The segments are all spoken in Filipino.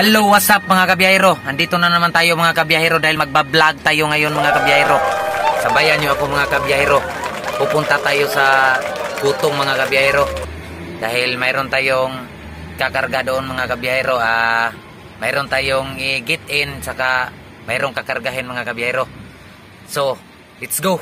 Hello, what's up mga kabiyahero? Andito na naman tayo mga kabiyahero dahil magbablog tayo ngayon mga kabiyahero. Sabayan nyo ako mga kabiyahero. Pupunta tayo sa kutong mga kabiyahero. Dahil mayroon tayong kakarga doon mga kabiyahero. Ah, mayroon tayong i-get in saka mayroong kakargahin mga kabiyahero. So, let's go!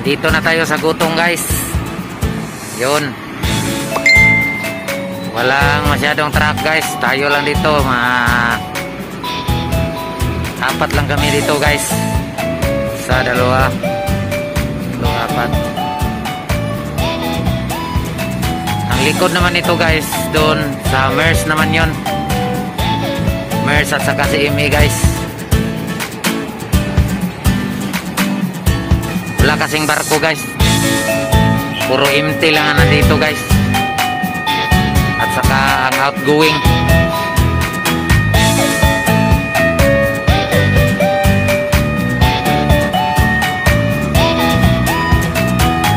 Dito na tayo sa gutong guys. Yun. Walang masyadong truck guys. Tayo lang dito. Ma apat lang kami dito guys. Sa dalawa. Dalawa apat. Ang likod naman ito guys. Doon sa MERS naman yon. MERS at saka si Imi guys. Wala kasing barko guys. Puro empty lang ang nandito guys. At saka ang outgoing.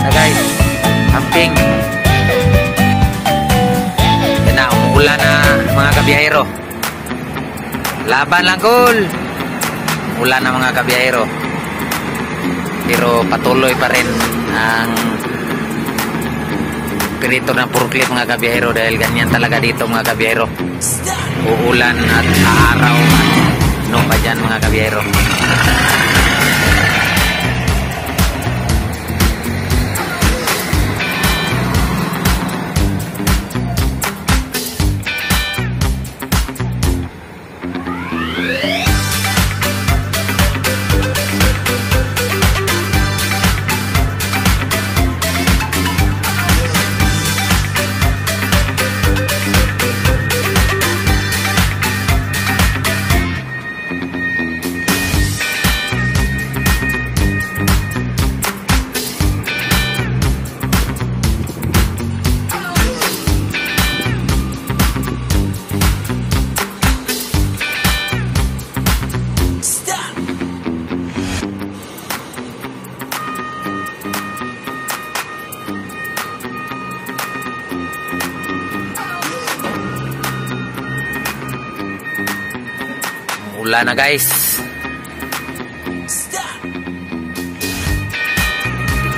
Na guys, camping. Yan na, umuulan na mga kabiyahero. Laban lang cool. Ulan na mga kabiyahero pero patuloy pa rin ang pirito ng forklift mga kabiyahero dahil ganyan talaga dito mga kabiyahero. Uulan at aaraw at no pa dyan mga kabiyahero Ulan na guys.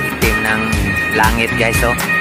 Itim ng langit guys oh.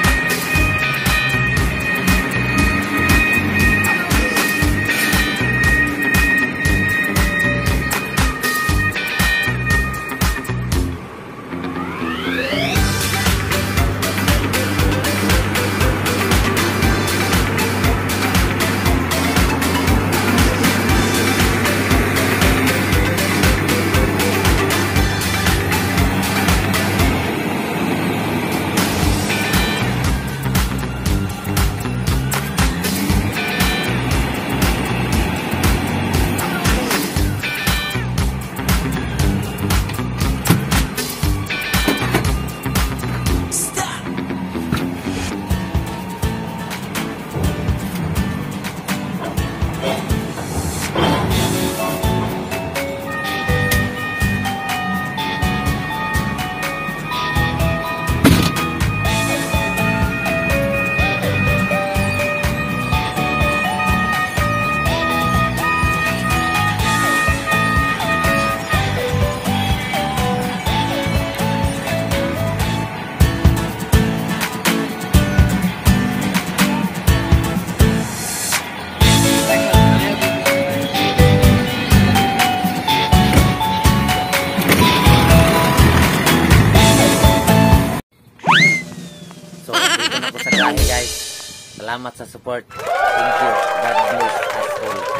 Gahe guys. Salamat sa support. Thank you. God bless us all.